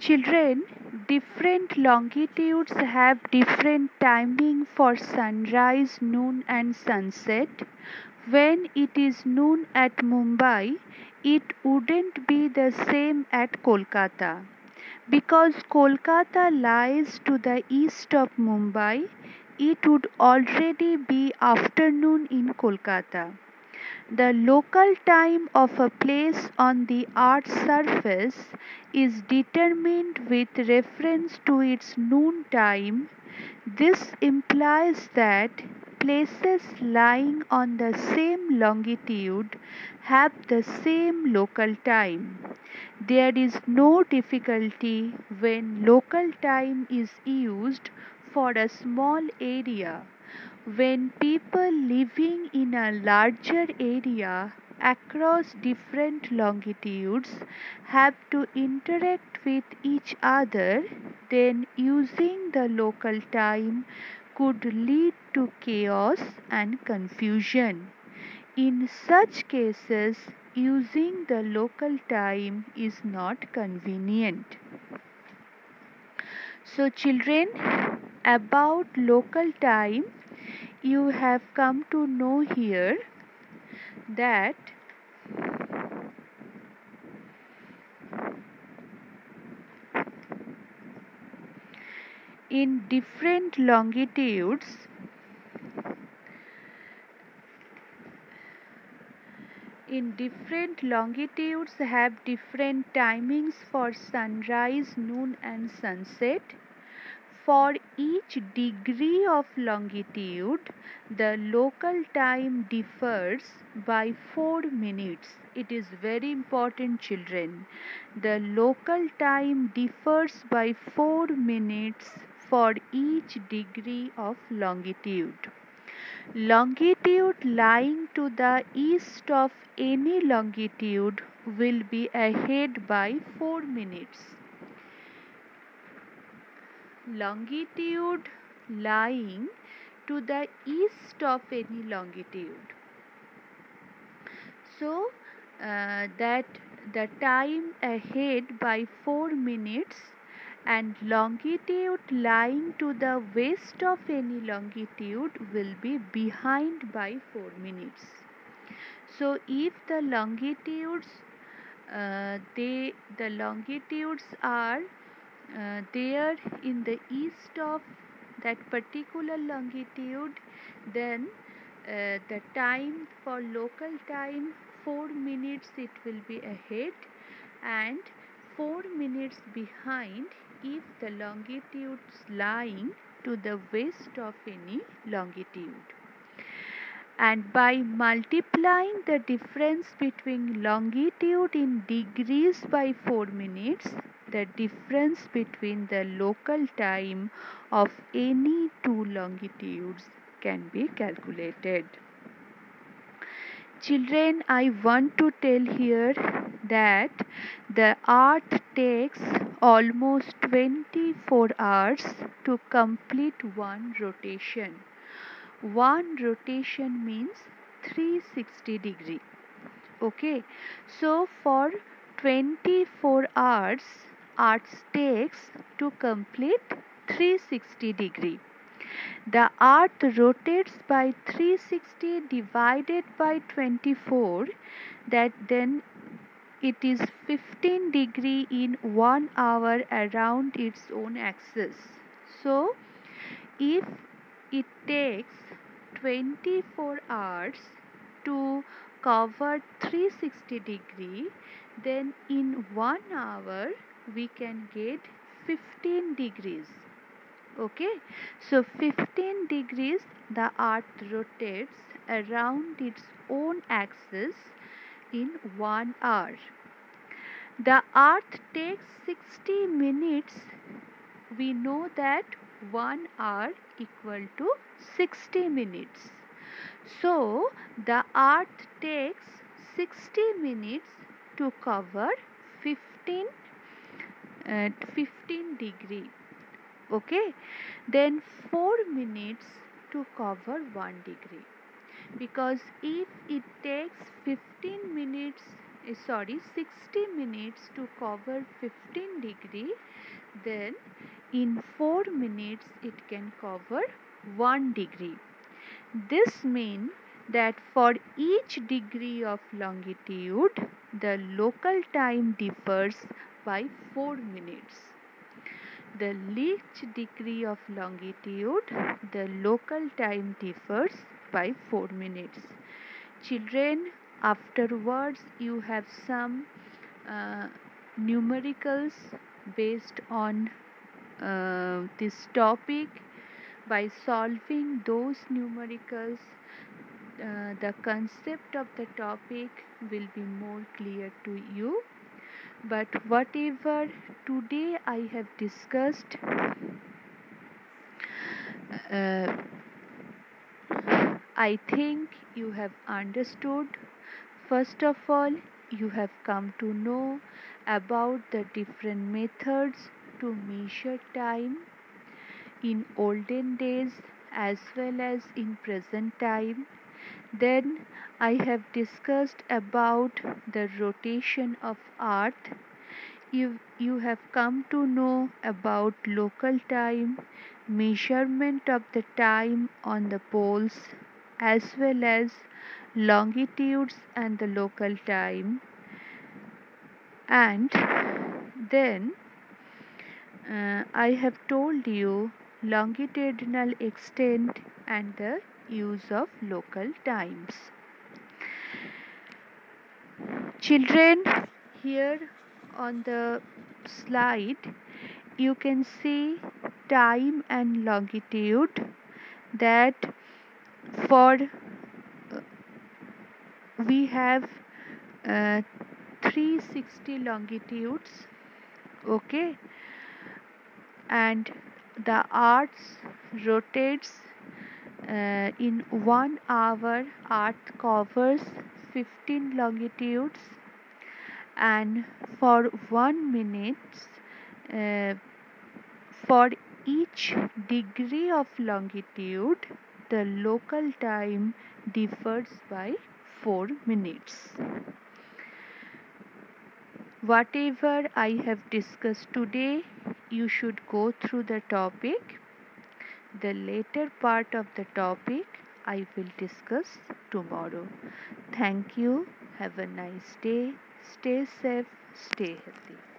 Children, different longitudes have different timing for sunrise, noon, and sunset. When it is noon at Mumbai, it wouldn't be the same at Kolkata. Because Kolkata lies to the east of Mumbai, it would already be afternoon in Kolkata. The local time of a place on the earth's surface is determined with reference to its noon time. This implies that places lying on the same longitude have the same local time. There is no difficulty when local time is used for a small area when people living in a larger area across different longitudes have to interact with each other, then using the local time could lead to chaos and confusion. In such cases, using the local time is not convenient. So, children, about local time, you have come to know here that in different longitudes in different longitudes have different timings for sunrise noon and sunset for each degree of longitude, the local time differs by 4 minutes. It is very important, children. The local time differs by 4 minutes for each degree of longitude. Longitude lying to the east of any longitude will be ahead by 4 minutes longitude lying to the east of any longitude. So uh, that the time ahead by 4 minutes and longitude lying to the west of any longitude will be behind by 4 minutes. So if the longitudes uh, they the longitudes are uh, there in the east of that particular longitude then uh, the time for local time 4 minutes it will be ahead and 4 minutes behind if the longitudes lying to the west of any longitude. And by multiplying the difference between longitude in degrees by 4 minutes the difference between the local time of any two longitudes can be calculated. Children, I want to tell here that the earth takes almost 24 hours to complete one rotation. One rotation means 360 degree. Okay, so for 24 hours Earth takes to complete 360 degree. The earth rotates by 360 divided by 24 that then it is 15 degree in 1 hour around its own axis. So if it takes 24 hours to cover 360 degree then in 1 hour we can get 15 degrees. Okay? So 15 degrees the earth rotates around its own axis in 1 hour. The earth takes 60 minutes. We know that 1 hour equal to 60 minutes. So the earth takes 60 minutes to cover 15 at 15 degree okay? Then 4 minutes to cover 1 degree. Because if it takes 15 minutes eh, sorry 60 minutes to cover 15 degree then in 4 minutes it can cover 1 degree. This means that for each degree of longitude the local time differs by 4 minutes. The least degree of longitude the local time differs by 4 minutes. Children afterwards you have some uh, numericals based on uh, this topic. By solving those numericals uh, the concept of the topic will be more clear to you but whatever today I have discussed uh, I think you have understood First of all, you have come to know about the different methods to measure time in olden days as well as in present time. Then I have discussed about the rotation of earth. You, you have come to know about local time, measurement of the time on the poles as well as longitudes and the local time and then uh, I have told you longitudinal extent and the use of local times. Children, here on the slide you can see time and longitude that for we have uh, 360 longitudes okay and the earth rotates uh, in one hour earth covers 15 longitudes and for one minute uh, for each degree of longitude the local time differs by 4 minutes. Whatever I have discussed today, you should go through the topic. The later part of the topic I will discuss tomorrow. Thank you. Have a nice day. Stay safe. Stay healthy.